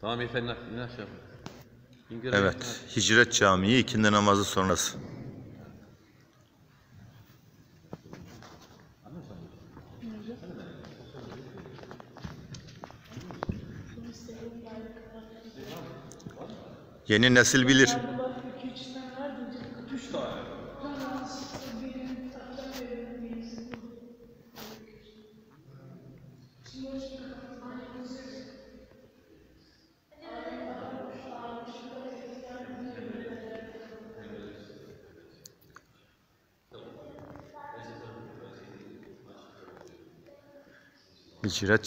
Tamam efendim. İngiliz Evet. Hicret Camii ikindi namazı sonrası. Yeni nesil bilir. Hicret